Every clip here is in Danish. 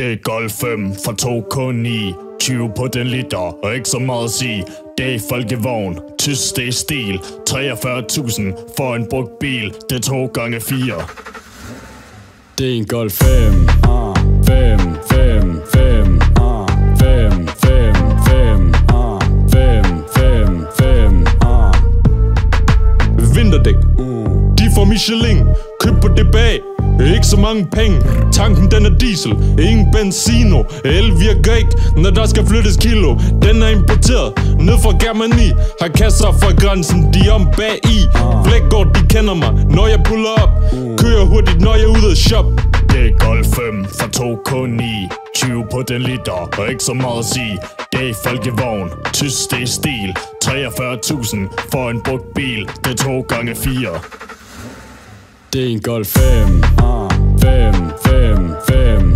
Det er Golf 5 fra 2K9 20 på den liter, og ikke så meget at sige. Det er folkevogn, tysk det er stil. 43.000 for en brugt bil Det er to gange fire. Det er en Golf 5 uh, 5, 5, 5 uh, 5, 5, 5 uh, 5, 5, 5 uh. Vinterdæk. De får Michelin. Køb på det bag ikke så mange penge. Tanken den er diesel. Ingen benzino. El virker ikke Når der skal flyttes kilo. Den er importeret Ned fra Germany. Har kasser fra grænsen De er om bag i. Flækgård de kender mig Når jeg puller op. Kører hurtigt når jeg er ude at shop. Det er Golf 5 fra 2K9 20 på den liter, og ikke så meget at sige. Det er folkevogn, tysk det er stil. 43.000 for en brugt bil. Det er 2 gange 4 det er en Golf 5 5, 5, 5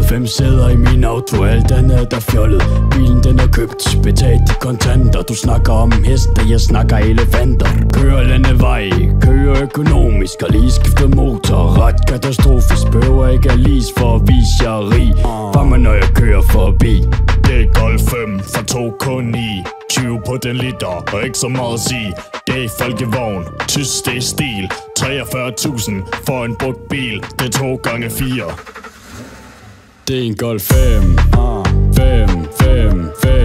til Fem sæder i min auto. Alt andet er fjollet. Bilen den er købt. Betalt i kontanter. Du snakker om heste Jeg snakker elefanter. Kører landevej Kører økonomisk Har lige skiftet motor. Ret katastrofisk. Behøver ikke at lease For at vise jeg er rig. Bare mig når jeg kører forbi. Det er Golf 5 fra 2K9 20 på den liter, og ikke så meget at sige. Det er folkevogn, tysk det er stil. 43.000 for en brugt bil. Det er to gange fire. Det er en Golf 5 5, 5, 5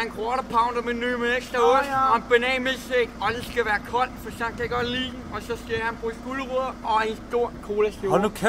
Have en quarter pounder menu med ekstra ost og en bananmilkshake, og det skal være koldt, for så kan jeg godt lide. Og så skal jeg have en gulerødder og en stor cola Hold nu kæft